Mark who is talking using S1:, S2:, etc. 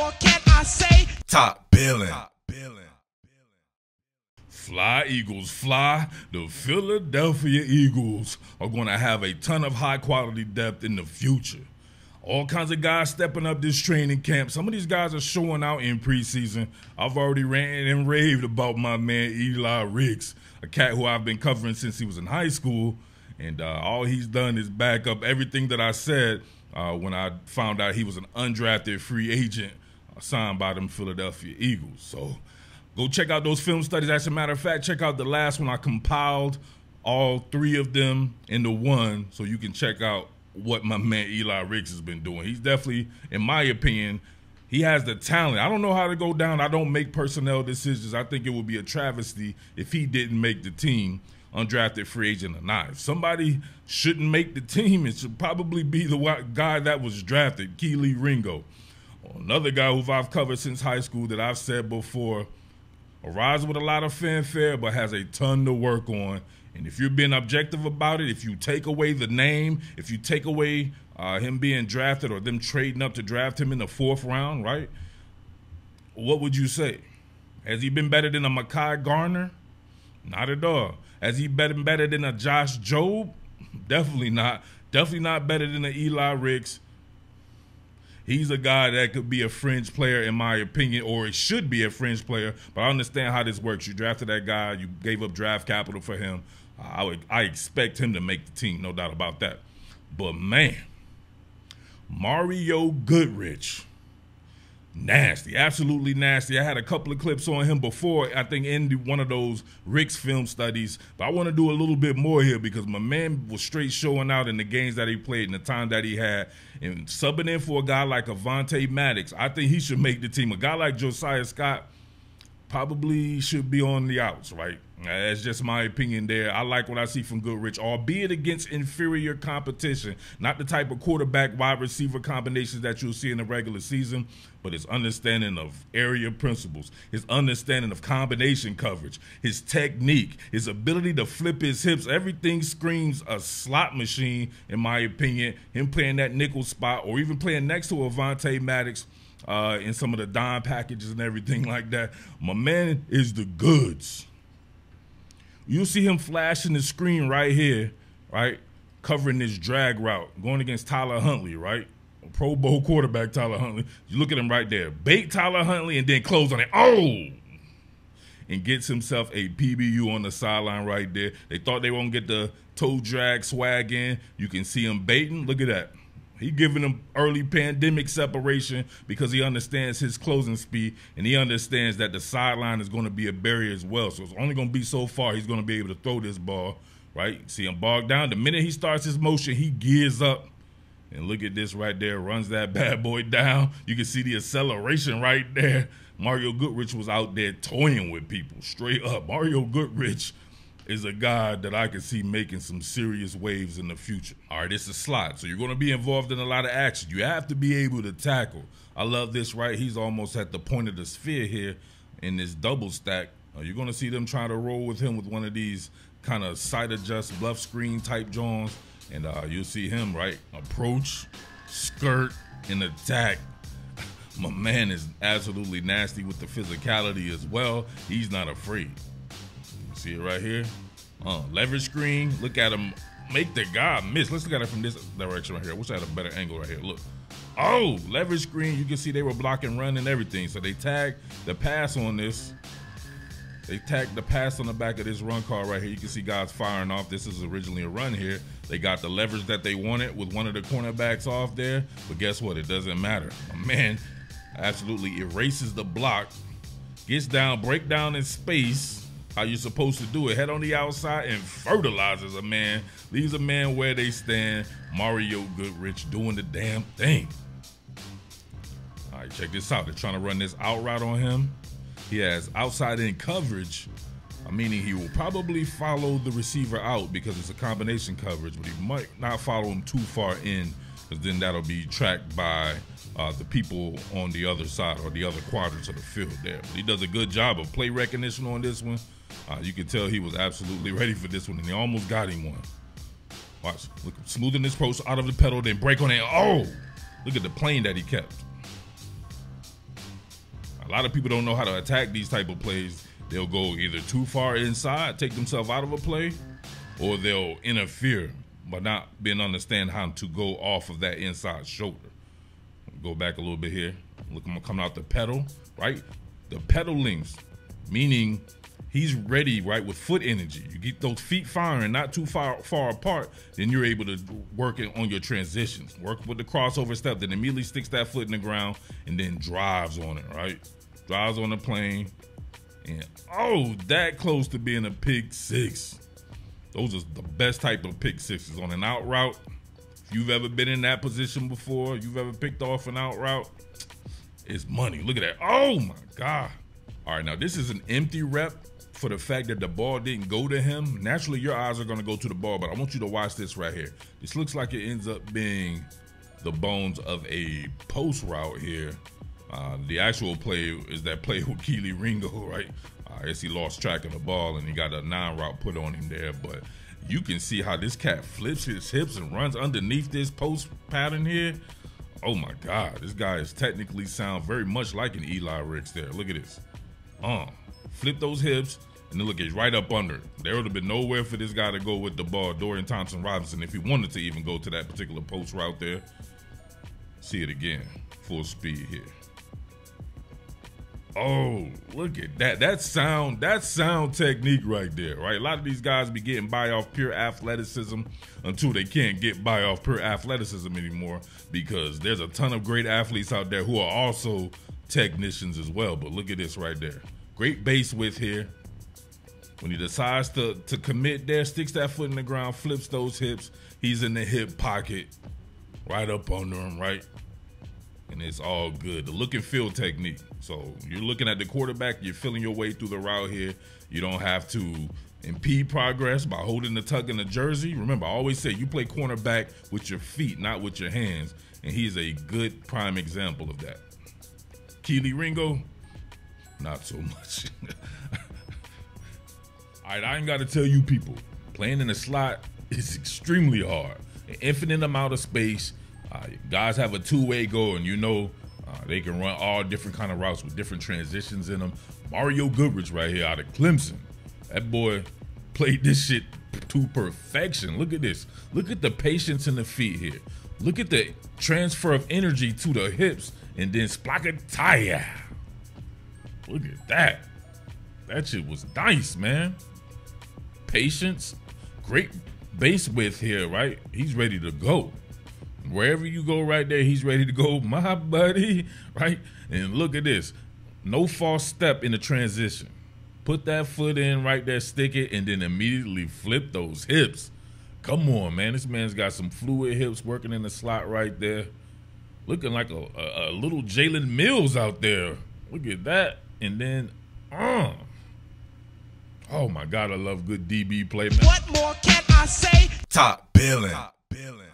S1: more can I say?
S2: Top billing. Top billing. Fly Eagles fly. The Philadelphia Eagles are going to have a ton of high quality depth in the future. All kinds of guys stepping up this training camp. Some of these guys are showing out in preseason. I've already ran and raved about my man Eli Ricks, a cat who I've been covering since he was in high school. And uh, all he's done is back up everything that I said uh, when I found out he was an undrafted free agent signed by them Philadelphia Eagles. So go check out those film studies. As a matter of fact, check out the last one. I compiled all three of them into one so you can check out what my man Eli Ricks has been doing. He's definitely, in my opinion, he has the talent. I don't know how to go down. I don't make personnel decisions. I think it would be a travesty if he didn't make the team, undrafted free agent or not. If somebody shouldn't make the team, it should probably be the guy that was drafted, Kelee Ringo. Another guy who I've covered since high school that I've said before arrives with a lot of fanfare but has a ton to work on and if you're being objective about it, if you take away the name, if you take away uh, him being drafted or them trading up to draft him in the fourth round, right? What would you say? Has he been better than a Mekhi Garner? Not at all. Has he been better than a Josh Jobe? Definitely not. Definitely not better than an Eli Ricks. He's a guy that could be a fringe player, in my opinion, or it should be a fringe player. But I understand how this works. You drafted that guy, you gave up draft capital for him. I would I expect him to make the team, no doubt about that. But man, Mario Goodrich, nasty, absolutely nasty. I had a couple of clips on him before, I think in the, one of those Rick's film studies, but I want to do a little bit more here because my man was straight showing out in the games that he played and the time that he had. And subbing in for a guy like Avonte Maddox, I think he should make the team. A guy like Josiah Scott probably should be on the outs, right? That's just my opinion there. I like what I see from Goodrich, albeit against inferior competition. Not the type of quarterback wide receiver combinations that you'll see in the regular season, but his understanding of area principles, his understanding of combination coverage, his technique, his ability to flip his hips. Everything screams a slot machine, in my opinion. Him playing that nickel spot or even playing next to Avonte Maddox. Uh, in some of the dime packages and everything like that. My man is the goods. You see him flashing the screen right here, right? Covering this drag route, going against Tyler Huntley, right? Pro Bowl quarterback Tyler Huntley. You look at him right there. Bait Tyler Huntley and then close on it. Oh! And gets himself a PBU on the sideline right there. They thought they won't get the toe drag swag in. You can see him baiting. Look at that. He giving him early pandemic separation because he understands his closing speed and he understands that the sideline is going to be a barrier as well. So it's only going to be so far he's going to be able to throw this ball, right? See him bogged down. The minute he starts his motion, he gears up. And look at this right there, runs that bad boy down. You can see the acceleration right there. Mario Goodrich was out there toying with people straight up. Mario Goodrich is a guy that I can see making some serious waves in the future. All right, it's a slot, so you're going to be involved in a lot of action. You have to be able to tackle. I love this, right? He's almost at the point of the sphere here in this double stack. You're going to see them trying to roll with him with one of these kind of side adjust bluff screen type Jones, and uh, you'll see him right approach, skirt, and attack. My man is absolutely nasty with the physicality as well. He's not afraid. See it right here? Uh, leverage screen. Look at him make the guy miss. Let's look at it from this direction right here. I wish I had a better angle right here. Look. Oh, leverage screen. You can see they were blocking run and everything. So they tagged the pass on this. They tagged the pass on the back of this run car right here. You can see guys firing off. This is originally a run here. They got the leverage that they wanted with one of the cornerbacks off there. But guess what? It doesn't matter. My man absolutely erases the block, gets down, break down in space how you're supposed to do it. Head on the outside and fertilizes a man, leaves a man where they stand. Mario Goodrich doing the damn thing. All right, check this out. They're trying to run this out route on him. He has outside in coverage, uh, meaning he will probably follow the receiver out because it's a combination coverage, but he might not follow him too far in because then that'll be tracked by uh, the people on the other side or the other quadrants of the field there. But he does a good job of play recognition on this one. Uh, you can tell he was absolutely ready for this one, and he almost got him one. Watch, look, smoothing this post out of the pedal, then break on it. Oh, look at the plane that he kept. A lot of people don't know how to attack these type of plays. They'll go either too far inside, take themselves out of a play, or they'll interfere but not being understand how to go off of that inside shoulder. Go back a little bit here. Look, I'm coming out the pedal, right? The pedal links, meaning he's ready, right, with foot energy. You get those feet firing, not too far far apart, then you're able to work it on your transitions. Work with the crossover step, then immediately sticks that foot in the ground and then drives on it, right? Drives on the plane. And oh, that close to being a pick six. Those are the best type of pick sixes on an out route. If you've ever been in that position before, you've ever picked off an out route, it's money. Look at that. Oh my God. All right, now this is an empty rep for the fact that the ball didn't go to him. Naturally, your eyes are going to go to the ball, but I want you to watch this right here. This looks like it ends up being the bones of a post route here. Uh, the actual play is that play with Kelee Ringo, right? I guess he lost track of the ball and he got a nine route put on him there. But you can see how this cat flips his hips and runs underneath this post pattern here. Oh my God, this guy is technically sound very much like an Eli Ricks there. Look at this. Uh, flip those hips and then look, it's right up under. There would have been nowhere for this guy to go with the ball, Dorian Thompson Robinson, if he wanted to even go to that particular post route there. See it again, full speed here. Oh, look at that. That sound, that sound technique right there, right? A lot of these guys be getting by off pure athleticism until they can't get by off pure athleticism anymore because there's a ton of great athletes out there who are also technicians as well. But look at this right there. Great base width here. When he decides to, to commit there, sticks that foot in the ground, flips those hips, he's in the hip pocket, right up under him, right? And it's all good. The look and feel technique. So you're looking at the quarterback, you're feeling your way through the route here. You don't have to impede progress by holding the tuck in the jersey. Remember, I always say you play cornerback with your feet, not with your hands. And he's a good prime example of that. Kelee Ringo, not so much. All right, I ain't got to tell you people, playing in the slot is extremely hard. An infinite amount of space uh, guys have a two-way go, and you know uh, they can run all different kind of routes with different transitions in them. Mario Goodrich right here out of Clemson. That boy played this shit to perfection. Look at this. Look at the patience in the feet here. Look at the transfer of energy to the hips and then splakataya. Look at that. That shit was nice, man. Patience. Great base width here, right? He's ready to go. Wherever you go right there, he's ready to go, my buddy, right? And look at this. No false step in the transition. Put that foot in right there, stick it, and then immediately flip those hips. Come on, man. This man's got some fluid hips working in the slot right there. Looking like a, a, a little Jalen Mills out there. Look at that. And then, uh. Oh my God, I love good DB play, man.
S1: What more can I say?
S3: Top billing. Top billing.